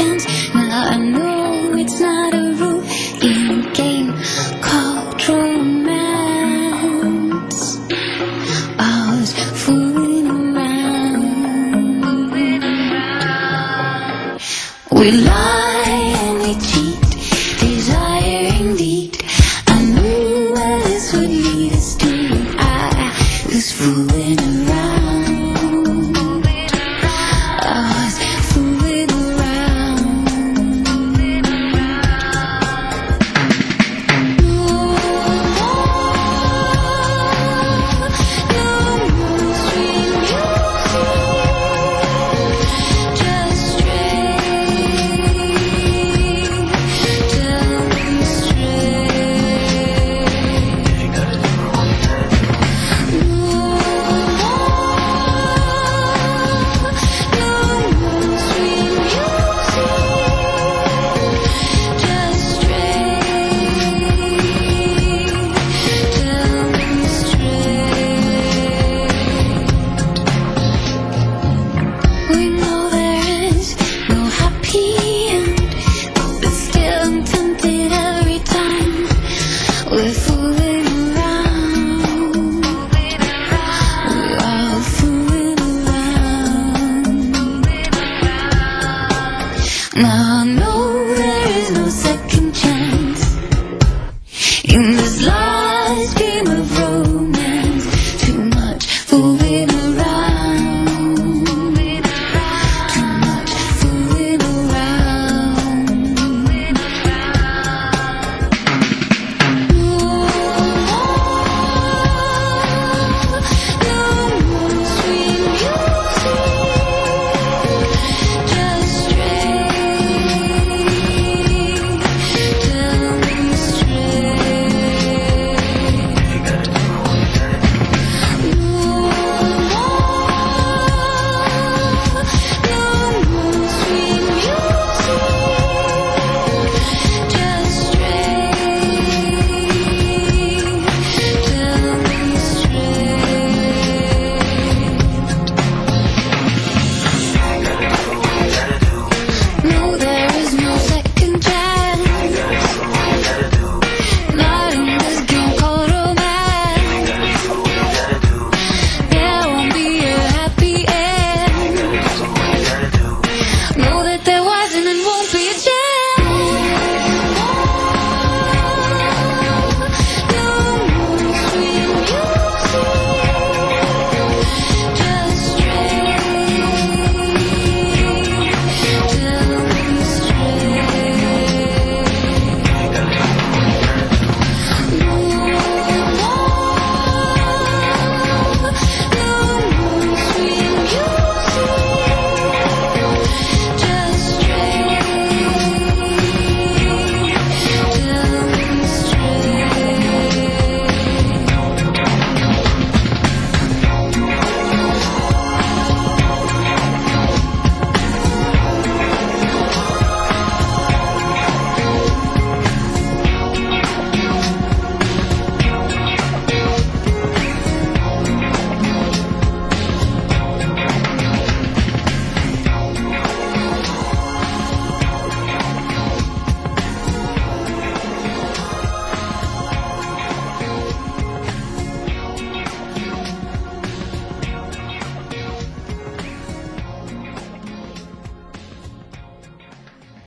Now I know it's not a rule in a game called romance. I was fooling around. We love.